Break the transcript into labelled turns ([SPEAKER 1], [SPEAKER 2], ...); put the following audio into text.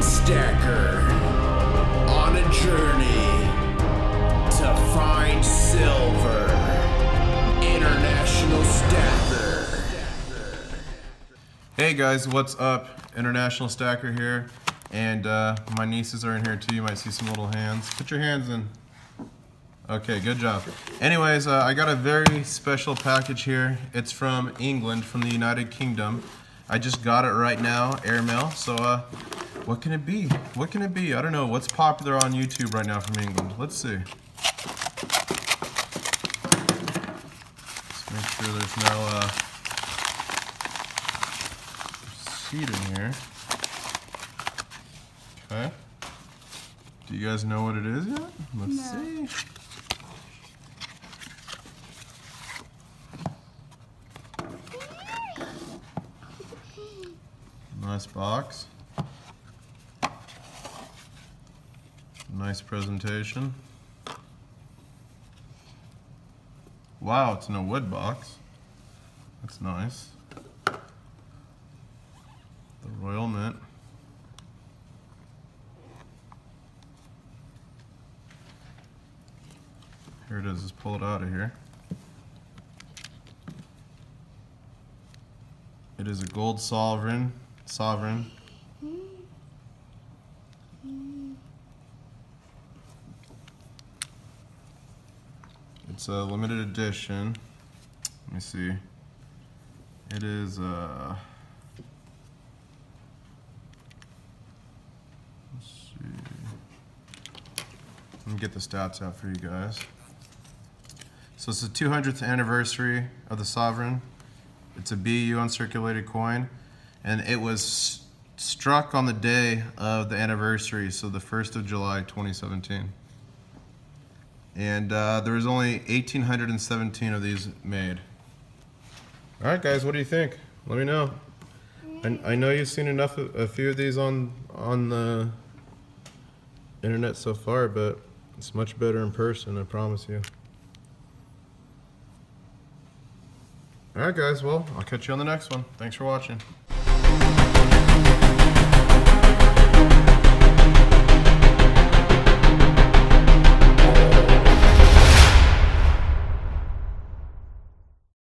[SPEAKER 1] One stacker on a journey to find silver. International Stacker.
[SPEAKER 2] Hey guys, what's up? International Stacker here, and uh, my nieces are in here too. You might see some little hands. Put your hands in. Okay, good job. Anyways, uh, I got a very special package here. It's from England, from the United Kingdom. I just got it right now, airmail. So, uh, what can it be? What can it be? I don't know. What's popular on YouTube right now from England? Let's see. Let's make sure there's no uh, receipt in here. Okay. Do you guys know what it is yet? Let's
[SPEAKER 3] No.
[SPEAKER 2] see. Nice box. Nice presentation. Wow, it's in a wood box. That's nice. The Royal Mint. Here it is, let's pull it out of here. It is a gold sovereign, sovereign. It's a limited edition. Let me see. It is uh Let's see. Let me get the stats out for you guys. So it's the 200th anniversary of the sovereign. It's a BU uncirculated coin, and it was struck on the day of the anniversary, so the 1st of July 2017. And uh, there was only 1,817 of these made. All right, guys, what do you think? Let me know. I, I know you've seen enough, of, a few of these on on the internet so far, but it's much better in person. I promise you. All right, guys. Well, I'll catch you on the next one. Thanks for watching.